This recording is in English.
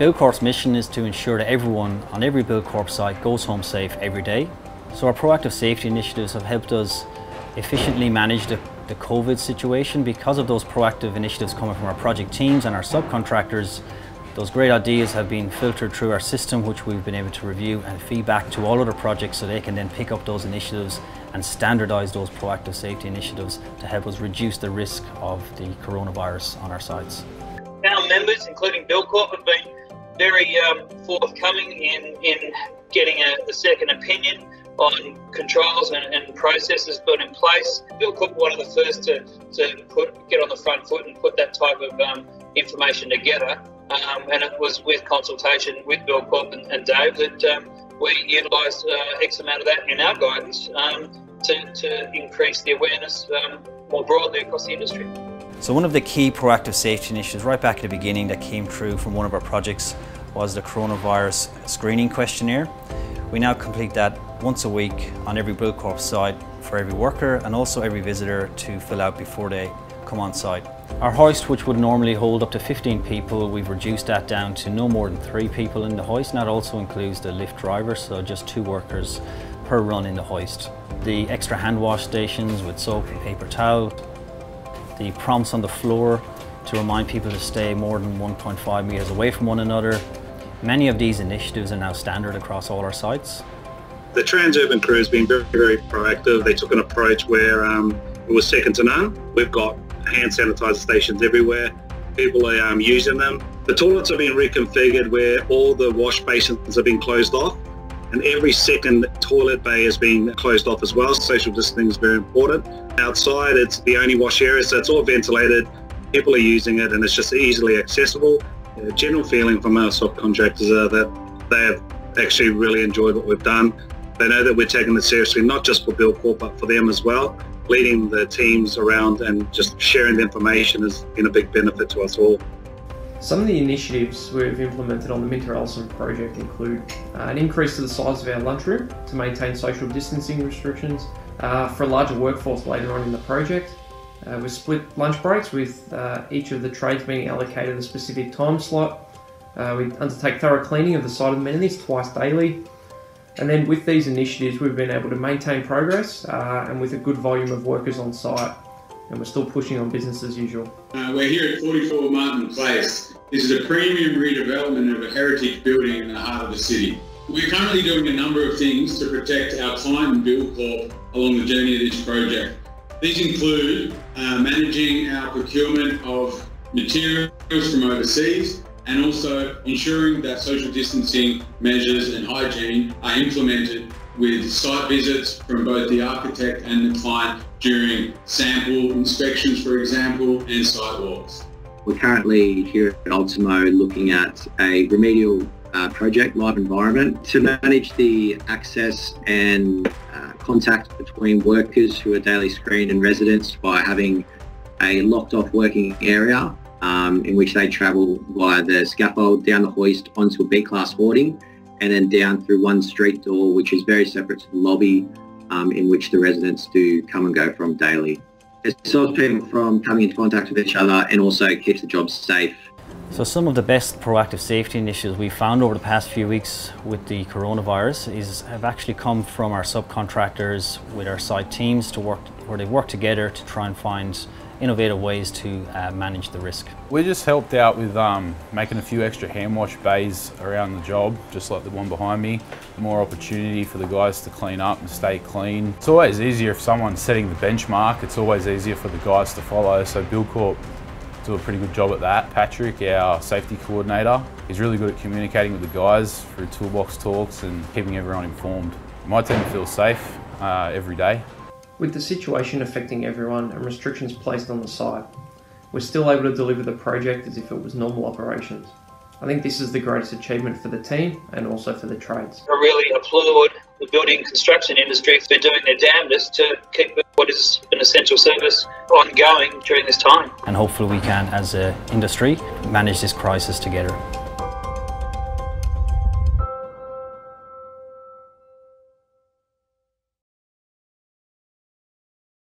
Buildcorp's mission is to ensure that everyone on every Buildcorp site goes home safe every day. So our proactive safety initiatives have helped us efficiently manage the, the COVID situation because of those proactive initiatives coming from our project teams and our subcontractors. Those great ideas have been filtered through our system which we've been able to review and feedback to all other projects so they can then pick up those initiatives and standardise those proactive safety initiatives to help us reduce the risk of the coronavirus on our sites. Our members, including Buildcorp, have been very um, forthcoming in, in getting a, a, second opinion on controls and, and, processes put in place. Buildcorp were one of the first to, to put, get on the front foot and put that type of um, information together. Um, and it was with consultation with Buildcorp and, and Dave that um, we utilised uh, X amount of that in our guidance um, to, to increase the awareness um, more broadly across the industry. So one of the key proactive safety initiatives right back at the beginning that came through from one of our projects was the coronavirus screening questionnaire. We now complete that once a week on every Buildcorp site for every worker and also every visitor to fill out before they come on site. Our hoist, which would normally hold up to 15 people, we've reduced that down to no more than three people in the hoist, and that also includes the lift driver, so just two workers per run in the hoist. The extra hand wash stations with soap and paper towel, the prompts on the floor to remind people to stay more than 1.5 metres away from one another. Many of these initiatives are now standard across all our sites. The Transurban crew has been very, very proactive. They took an approach where um, it was second to none. We've got hand sanitizer stations everywhere. People are um, using them. The toilets have been reconfigured where all the wash basins have been closed off and every second toilet bay is being closed off as well. Social distancing is very important. Outside, it's the only wash area, so it's all ventilated. People are using it, and it's just easily accessible. The general feeling from our subcontractors are that they have actually really enjoyed what we've done. They know that we're taking it seriously, not just for Buildcorp, but for them as well. Leading the teams around and just sharing the information has been a big benefit to us all. Some of the initiatives we've implemented on the Minter Ellison project include uh, an increase to the size of our lunchroom to maintain social distancing restrictions uh, for a larger workforce later on in the project. Uh, we've split lunch breaks with uh, each of the trades being allocated a specific time slot. Uh, we undertake thorough cleaning of the site amenities twice daily. And then with these initiatives, we've been able to maintain progress uh, and with a good volume of workers on site and we're still pushing on business as usual. Uh, we're here at 44 Martin Place. This is a premium redevelopment of a heritage building in the heart of the city. We're currently doing a number of things to protect our client Buildcorp along the journey of this project. These include uh, managing our procurement of materials from overseas and also ensuring that social distancing measures and hygiene are implemented with site visits from both the architect and the client during sample inspections, for example, and site walks. We're currently here at Ultimo looking at a remedial uh, project, Live Environment, to manage the access and uh, contact between workers who are daily screened and residents by having a locked off working area um, in which they travel via the scaffold down the hoist onto a B-class hoarding and then down through one street door, which is very separate to the lobby um, in which the residents do come and go from daily. It stops people from coming into contact with each other and also keeps the jobs safe. So some of the best proactive safety initiatives we've found over the past few weeks with the coronavirus is have actually come from our subcontractors with our site teams to work where they work together to try and find innovative ways to uh, manage the risk. We just helped out with um, making a few extra hand wash bays around the job, just like the one behind me. More opportunity for the guys to clean up and stay clean. It's always easier if someone's setting the benchmark, it's always easier for the guys to follow. So Buildcorp do a pretty good job at that. Patrick, our safety coordinator, is really good at communicating with the guys through toolbox talks and keeping everyone informed. My team feels safe uh, every day. With the situation affecting everyone and restrictions placed on the site, we're still able to deliver the project as if it was normal operations. I think this is the greatest achievement for the team and also for the trades. I really applaud the building construction industry for doing their damnedest to keep what is an essential service ongoing during this time. And hopefully we can, as an industry, manage this crisis together.